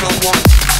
don't want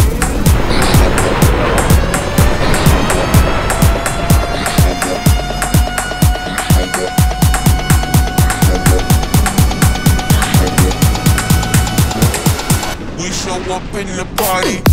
In the party.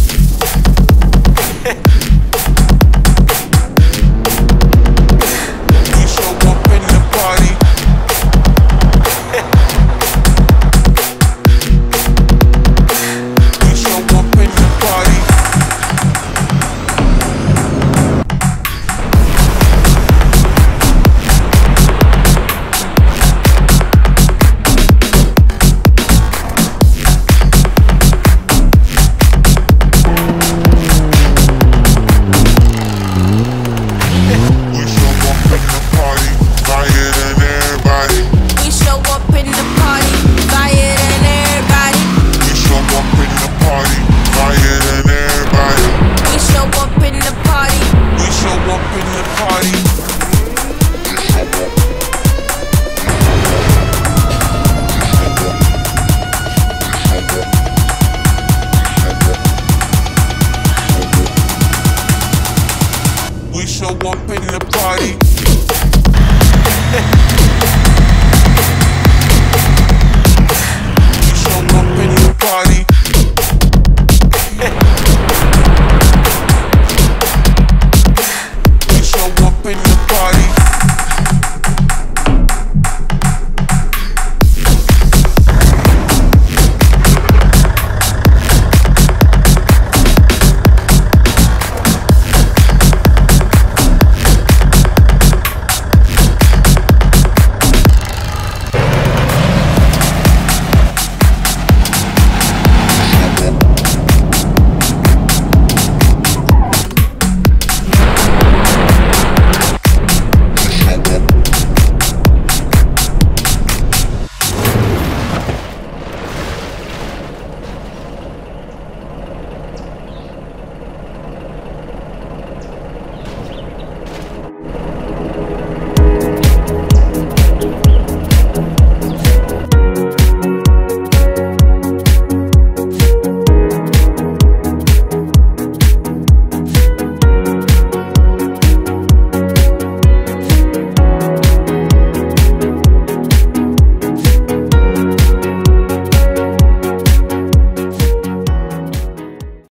show up in the party. show up in the party.